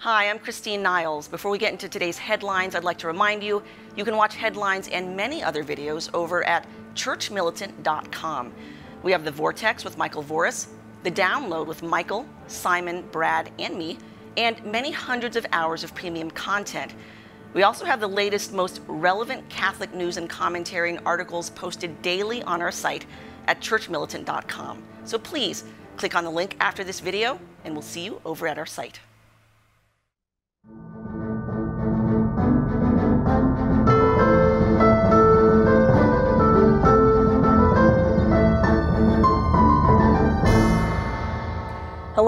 Hi, I'm Christine Niles. Before we get into today's headlines, I'd like to remind you you can watch headlines and many other videos over at churchmilitant.com. We have The Vortex with Michael Voris, The Download with Michael, Simon, Brad, and me, and many hundreds of hours of premium content. We also have the latest, most relevant Catholic news and commentary and articles posted daily on our site at churchmilitant.com. So please click on the link after this video, and we'll see you over at our site.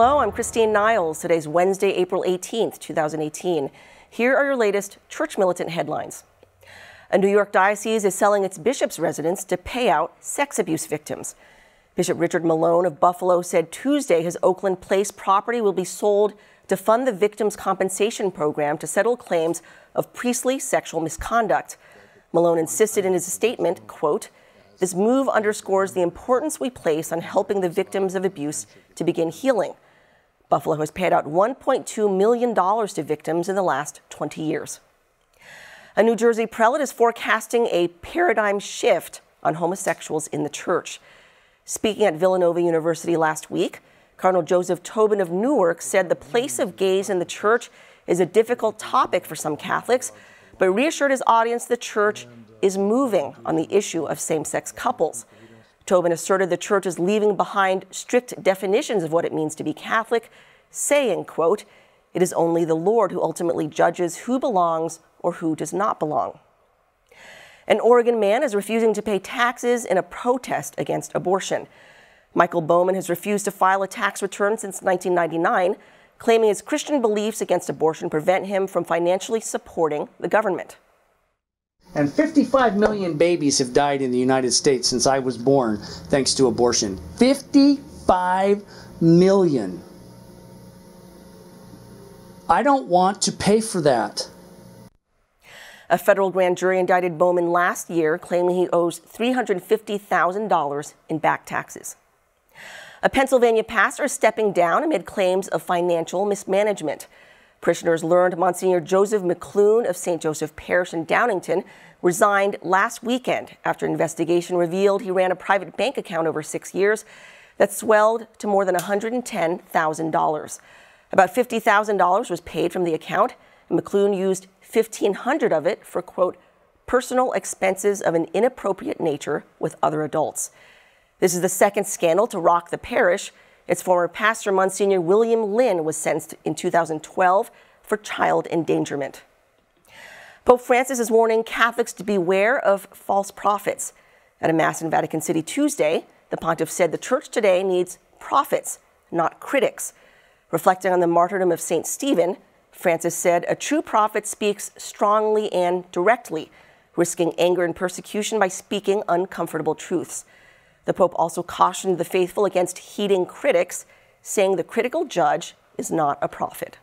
Hello, I'm Christine Niles. Today's Wednesday, April 18th, 2018. Here are your latest church militant headlines. A New York diocese is selling its bishop's residence to pay out sex abuse victims. Bishop Richard Malone of Buffalo said Tuesday his Oakland Place property will be sold to fund the victims' compensation program to settle claims of priestly sexual misconduct. Malone insisted in his statement, quote, this move underscores the importance we place on helping the victims of abuse to begin healing. Buffalo has paid out $1.2 million to victims in the last 20 years. A New Jersey prelate is forecasting a paradigm shift on homosexuals in the church. Speaking at Villanova University last week, Cardinal Joseph Tobin of Newark said the place of gays in the church is a difficult topic for some Catholics, but reassured his audience the church is moving on the issue of same sex couples. Tobin asserted the church is leaving behind strict definitions of what it means to be Catholic, saying, quote, it is only the Lord who ultimately judges who belongs or who does not belong. An Oregon man is refusing to pay taxes in a protest against abortion. Michael Bowman has refused to file a tax return since 1999, claiming his Christian beliefs against abortion prevent him from financially supporting the government. And 55 million babies have died in the United States since I was born thanks to abortion. 55 million. I don't want to pay for that. A federal grand jury indicted Bowman last year, claiming he owes $350,000 in back taxes. A Pennsylvania pastor is stepping down amid claims of financial mismanagement. Parishioners learned Monsignor Joseph McLoone of St. Joseph Parish in Downingtown resigned last weekend after investigation revealed he ran a private bank account over six years that swelled to more than $110,000. About $50,000 was paid from the account, and McLoone used 1,500 of it for, quote, personal expenses of an inappropriate nature with other adults. This is the second scandal to rock the parish. Its former pastor, Monsignor William Lynn, was sentenced in 2012 for child endangerment. Pope Francis is warning Catholics to beware of false prophets. At a Mass in Vatican City Tuesday, the pontiff said the church today needs prophets, not critics. Reflecting on the martyrdom of St. Stephen, Francis said, A true prophet speaks strongly and directly, risking anger and persecution by speaking uncomfortable truths. The Pope also cautioned the faithful against heeding critics, saying the critical judge is not a prophet.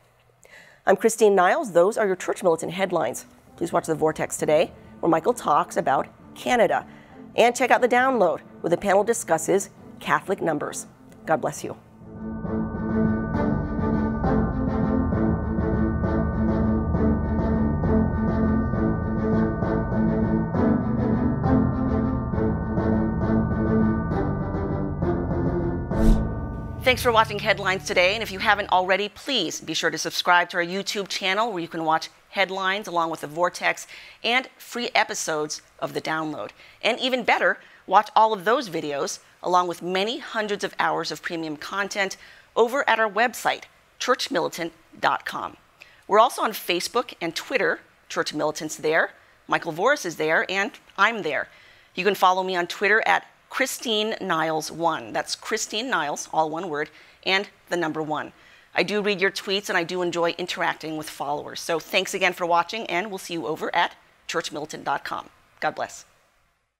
I'm Christine Niles. Those are your church militant headlines. Please watch The Vortex today, where Michael talks about Canada. And check out the download, where the panel discusses Catholic numbers. God bless you. Thanks for watching Headlines today. And if you haven't already, please be sure to subscribe to our YouTube channel where you can watch headlines along with the Vortex and free episodes of the download. And even better, watch all of those videos along with many hundreds of hours of premium content over at our website, churchmilitant.com. We're also on Facebook and Twitter, Church Militants there. Michael Voris is there, and I'm there. You can follow me on Twitter at Christine Niles 1. That's Christine Niles, all one word, and the number one. I do read your tweets and I do enjoy interacting with followers. So thanks again for watching, and we'll see you over at churchmilitant.com. God bless.